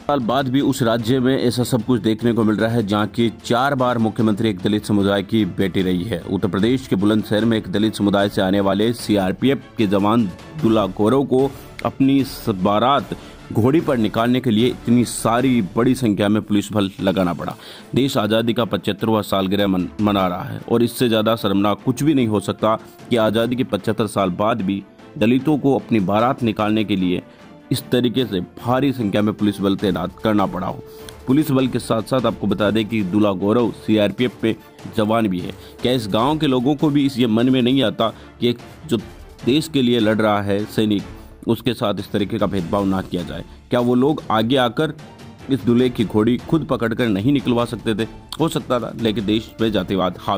साल बाद भी उस राज्य में ऐसा सब कुछ देखने को मिल रहा है जहाँ की चार बार मुख्यमंत्री एक दलित समुदाय की बेटी रही है। उत्तर प्रदेश के बुलंदशहर में एक दलित समुदाय से आने वाले सीआरपीएफ के जवान दुला गौरव को अपनी बारात घोड़ी पर निकालने के लिए इतनी सारी बड़ी संख्या में पुलिस बल लगाना पड़ा। देश आज़ादी का पचहत्तरवा सालगिरह मन, मना रहा है और इससे ज़्यादा शर्मनाक कुछ भी नहीं हो सकता कि आज़ादी के पचहत्तर साल बाद भी दलितों को अपनी बारात निकालने के लिए इस तरीके से भारी संख्या में पुलिस बल तैनात करना पड़ा हो। पुलिस बल के साथ साथ आपको बता दें कि दुला गौरव सीआरपीएफ में जवान भी है। क्या इस गाँव के लोगों को भी इस ये मन में नहीं आता कि एक जो देश के लिए लड़ रहा है सैनिक, उसके साथ इस तरीके का भेदभाव ना किया जाए? क्या वो लोग आगे आकर इस दूल्हे की घोड़ी खुद पकड़कर नहीं निकलवा सकते थे? हो सकता था, लेकिन देश में जातिवाद हावी